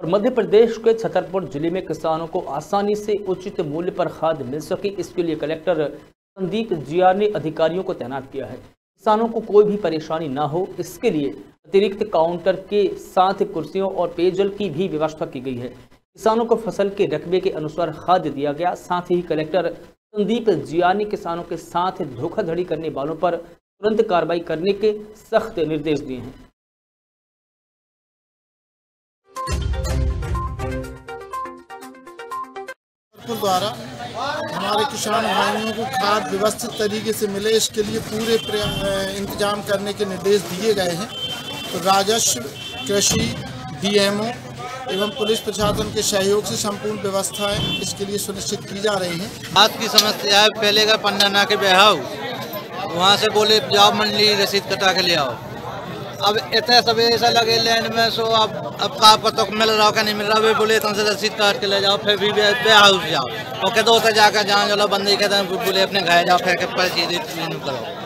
और मध्य प्रदेश के छतरपुर ज़िले में किसानों को आसानी से उचित मूल्य पर खाद मिल सके, इसके लिए कलेक्टर संदीप जिया ने अधिकारियों को तैनात किया है। किसानों को कोई भी परेशानी ना हो, इसके लिए अतिरिक्त काउंटर के साथ कुर्सियों और पेयजल की भी व्यवस्था की गई है। किसानों को फ़सल के रकबे के अनुसार खाद दिया गया, साथ ही कलेक्टर संदीप जिया ने किसानों के साथ धोखाधड़ी करने वालों पर तुरंत कार्रवाई करने के सख्त निर्देश दिए हैं। द्वारा हमारे किसान भाइयों को खाद व्यवस्थित तरीके से मिले, इसके लिए पूरे इंतज़ाम करने के निर्देश दिए गए हैं। तो राजस्व, कृषि, डीएमओ एवं पुलिस प्रशासन के सहयोग से संपूर्ण व्यवस्थाएँ इसके लिए सुनिश्चित की जा रही हैं। आज की समस्या है, पहले का पन्ना ना के बेहाव, वहाँ से बोले, जाओ मंडली रसीद कटा के ले आओ। अब इतने सब ऐसा लगे लाइन में सो अब अब का पता मिल रहा का नहीं मिल रहा वे बोले तुमसे रसीद काट के ले जाओ, फिर भी बे हाउस जाओ। और कहते उसे जाकर जहाँ जो बंदी कहते बोले अपने घर जाओ, फिर पैसे करो।